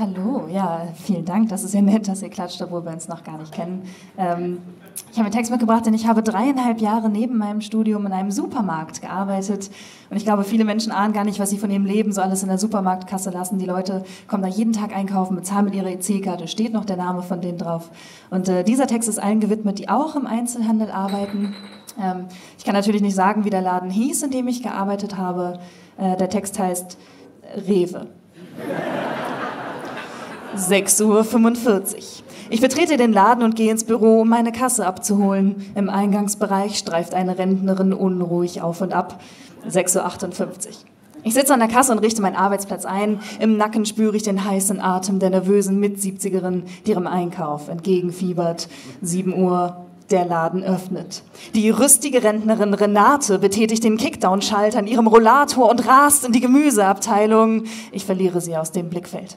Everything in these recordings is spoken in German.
Hallo, ja, vielen Dank. Das ist ja nett, dass ihr klatscht, obwohl wir uns noch gar nicht kennen. Ähm, ich habe einen Text mitgebracht, denn ich habe dreieinhalb Jahre neben meinem Studium in einem Supermarkt gearbeitet. Und ich glaube, viele Menschen ahnen gar nicht, was sie von ihrem Leben so alles in der Supermarktkasse lassen. Die Leute kommen da jeden Tag einkaufen, bezahlen mit ihrer EC-Karte, steht noch der Name von denen drauf. Und äh, dieser Text ist allen gewidmet, die auch im Einzelhandel arbeiten. Ähm, ich kann natürlich nicht sagen, wie der Laden hieß, in dem ich gearbeitet habe. Äh, der Text heißt Rewe. 6.45 Uhr. Ich betrete den Laden und gehe ins Büro, um meine Kasse abzuholen. Im Eingangsbereich streift eine Rentnerin unruhig auf und ab. 6.58 Uhr. Ich sitze an der Kasse und richte meinen Arbeitsplatz ein. Im Nacken spüre ich den heißen Atem der nervösen Mit-70erin, die ihrem Einkauf entgegenfiebert. 7 Uhr, der Laden öffnet. Die rüstige Rentnerin Renate betätigt den Kickdown-Schalter in ihrem Rollator und rast in die Gemüseabteilung. Ich verliere sie aus dem Blickfeld.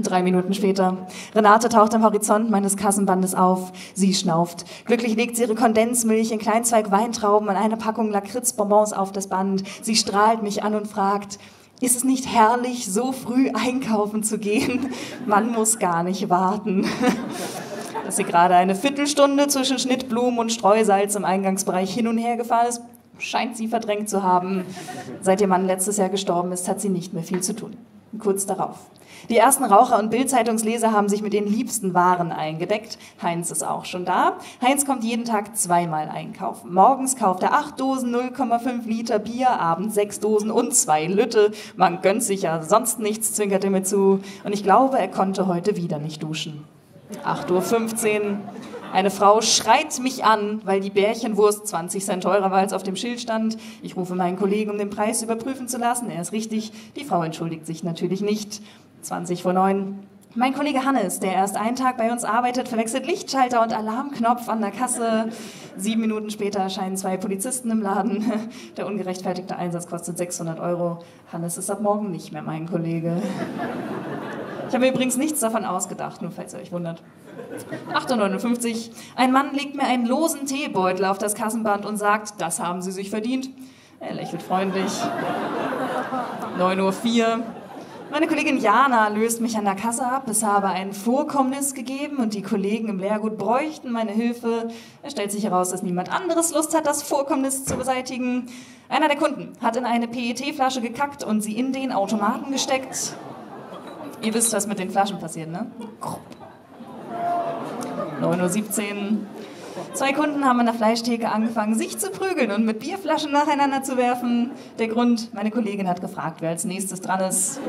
Drei Minuten später. Renate taucht am Horizont meines Kassenbandes auf. Sie schnauft. Glücklich legt sie ihre Kondensmilch in Kleinzweig Weintrauben und eine Packung Lakritzbonbons auf das Band. Sie strahlt mich an und fragt, ist es nicht herrlich, so früh einkaufen zu gehen? Man muss gar nicht warten. Dass sie gerade eine Viertelstunde zwischen Schnittblumen und Streusalz im Eingangsbereich hin und her gefahren ist, scheint sie verdrängt zu haben. Seit ihr Mann letztes Jahr gestorben ist, hat sie nicht mehr viel zu tun. Kurz darauf. Die ersten Raucher und Bildzeitungsleser haben sich mit den liebsten Waren eingedeckt. Heinz ist auch schon da. Heinz kommt jeden Tag zweimal einkaufen. Morgens kauft er acht Dosen 0,5 Liter Bier, abends sechs Dosen und zwei Lütte. Man gönnt sich ja sonst nichts, zwinkert er mir zu. Und ich glaube, er konnte heute wieder nicht duschen. 8.15 Uhr. Eine Frau schreit mich an, weil die Bärchenwurst 20 Cent teurer war als auf dem Schild stand. Ich rufe meinen Kollegen, um den Preis überprüfen zu lassen. Er ist richtig. Die Frau entschuldigt sich natürlich nicht. 20 vor 9. Mein Kollege Hannes, der erst einen Tag bei uns arbeitet, verwechselt Lichtschalter und Alarmknopf an der Kasse. Sieben Minuten später erscheinen zwei Polizisten im Laden. Der ungerechtfertigte Einsatz kostet 600 Euro. Hannes ist ab morgen nicht mehr mein Kollege. Ich habe mir übrigens nichts davon ausgedacht, nur falls ihr euch wundert. 8,59 Uhr. Ein Mann legt mir einen losen Teebeutel auf das Kassenband und sagt, das haben Sie sich verdient. Er lächelt freundlich. 9.04 Uhr. Meine Kollegin Jana löst mich an der Kasse ab. Es habe ein Vorkommnis gegeben und die Kollegen im Lehrgut bräuchten meine Hilfe. Es stellt sich heraus, dass niemand anderes Lust hat, das Vorkommnis zu beseitigen. Einer der Kunden hat in eine PET-Flasche gekackt und sie in den Automaten gesteckt. Ihr wisst, was mit den Flaschen passiert, ne? 9.17 Uhr. Zwei Kunden haben an der Fleischtheke angefangen, sich zu prügeln und mit Bierflaschen nacheinander zu werfen. Der Grund, meine Kollegin hat gefragt, wer als nächstes dran ist.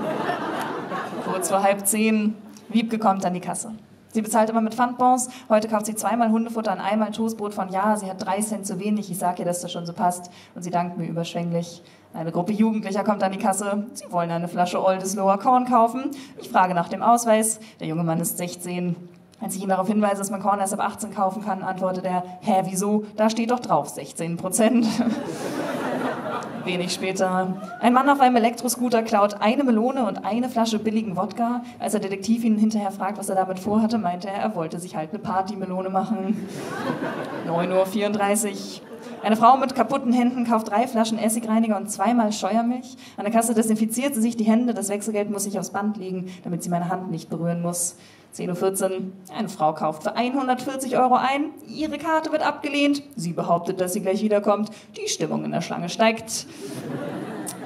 Kurz vor halb zehn, Wiebke kommt an die Kasse. Sie bezahlt immer mit Pfandbons. Heute kauft sie zweimal Hundefutter und einmal Toastbrot von Ja. Sie hat drei Cent zu wenig. Ich sage ihr, dass das schon so passt. Und sie dankt mir überschwänglich. Eine Gruppe Jugendlicher kommt an die Kasse. Sie wollen eine Flasche Oldesloher Korn kaufen. Ich frage nach dem Ausweis. Der junge Mann ist 16. Als ich ihn darauf hinweise, dass man Korn erst ab 18 kaufen kann, antwortet er, hä, wieso? Da steht doch drauf 16 Prozent. Wenig später. Ein Mann auf einem Elektroscooter klaut eine Melone und eine Flasche billigen Wodka. Als der Detektiv ihn hinterher fragt, was er damit vorhatte, meinte er, er wollte sich halt eine Partymelone machen. 9.34 Uhr. Eine Frau mit kaputten Händen kauft drei Flaschen Essigreiniger und zweimal Scheuermilch. An der Kasse desinfiziert sie sich die Hände. Das Wechselgeld muss sich aufs Band legen, damit sie meine Hand nicht berühren muss. 10.14 Uhr, eine Frau kauft für 140 Euro ein, ihre Karte wird abgelehnt, sie behauptet, dass sie gleich wiederkommt, die Stimmung in der Schlange steigt.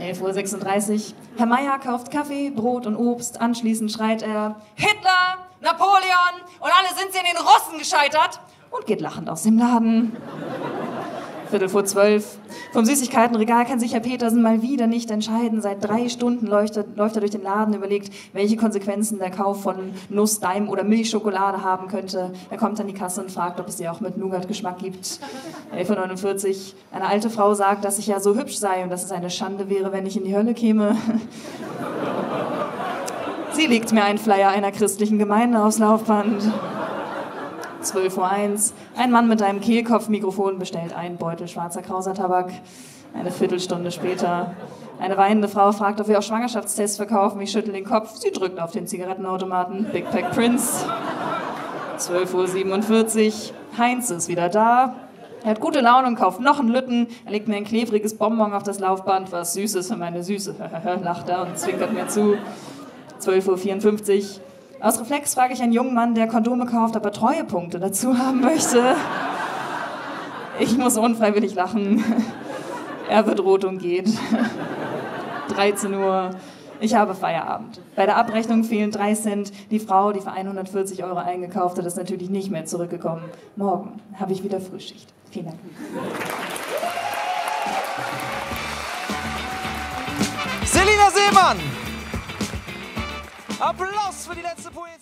11.36 Uhr, Herr Meier kauft Kaffee, Brot und Obst, anschließend schreit er, Hitler, Napoleon und alle sind sie in den Russen gescheitert und geht lachend aus dem Laden. Viertel vor zwölf. Vom Süßigkeitenregal kann sich Herr Petersen mal wieder nicht entscheiden. Seit drei Stunden läuft er, läuft er durch den Laden, überlegt, welche Konsequenzen der Kauf von Nuss, Daim oder Milchschokolade haben könnte. Er kommt an die Kasse und fragt, ob es sie auch mit Nougat-Geschmack gibt. 11.49 Uhr. Eine alte Frau sagt, dass ich ja so hübsch sei und dass es eine Schande wäre, wenn ich in die Hölle käme. Sie legt mir einen Flyer einer christlichen Gemeinde aufs Laufband. 12.01 Uhr. Ein Mann mit einem Kehlkopfmikrofon bestellt einen Beutel schwarzer Krauser Tabak. Eine Viertelstunde später. Eine weinende Frau fragt, ob wir auch Schwangerschaftstests verkaufen. Ich schüttel den Kopf. Sie drückt auf den Zigarettenautomaten. Big Pack Prince. 12.47 Uhr. Heinz ist wieder da. Er hat gute Laune und kauft noch einen Lütten. Er legt mir ein klebriges Bonbon auf das Laufband. Was Süßes für meine Süße. lacht er und zwinkert mir zu. 12.54 Uhr. Aus Reflex frage ich einen jungen Mann, der Kondome kauft, aber Treuepunkte dazu haben möchte. Ich muss unfreiwillig lachen. Er wird rot und geht. 13 Uhr. Ich habe Feierabend. Bei der Abrechnung fehlen 3 Cent. Die Frau, die für 140 Euro eingekauft hat, ist natürlich nicht mehr zurückgekommen. Morgen habe ich wieder Frühschicht. Vielen Dank. Selina Seemann! Applaus für die letzte Poesie.